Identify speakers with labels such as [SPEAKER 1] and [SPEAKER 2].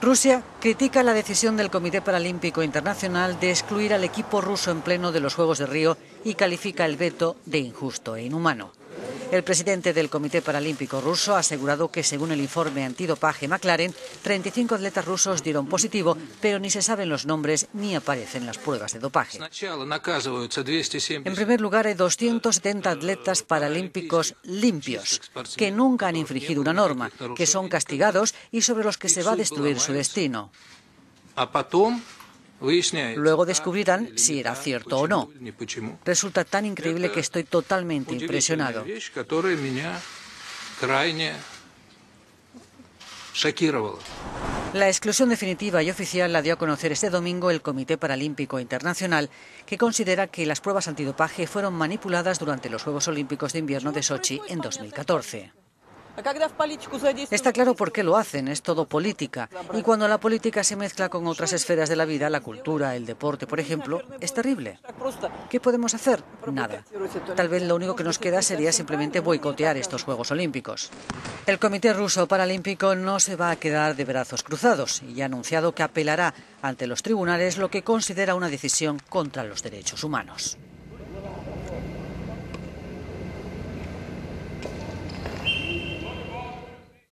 [SPEAKER 1] Rusia critica la decisión del Comité Paralímpico Internacional de excluir al equipo ruso en pleno de los Juegos de Río y califica el veto de injusto e inhumano. El presidente del Comité Paralímpico ruso ha asegurado que, según el informe antidopaje McLaren, 35 atletas rusos dieron positivo, pero ni se saben los nombres ni aparecen las pruebas de dopaje. En primer lugar, hay 270 atletas paralímpicos limpios, que nunca han infringido una norma, que son castigados y sobre los que se va a destruir su destino. Luego descubrirán si era cierto o no. Resulta tan increíble que estoy totalmente impresionado. La exclusión definitiva y oficial la dio a conocer este domingo el Comité Paralímpico Internacional, que considera que las pruebas antidopaje fueron manipuladas durante los Juegos Olímpicos de Invierno de Sochi en 2014. Está claro por qué lo hacen, es todo política. Y cuando la política se mezcla con otras esferas de la vida, la cultura, el deporte, por ejemplo, es terrible. ¿Qué podemos hacer? Nada. Tal vez lo único que nos queda sería simplemente boicotear estos Juegos Olímpicos. El Comité Ruso Paralímpico no se va a quedar de brazos cruzados y ha anunciado que apelará ante los tribunales lo que considera una decisión contra los derechos humanos.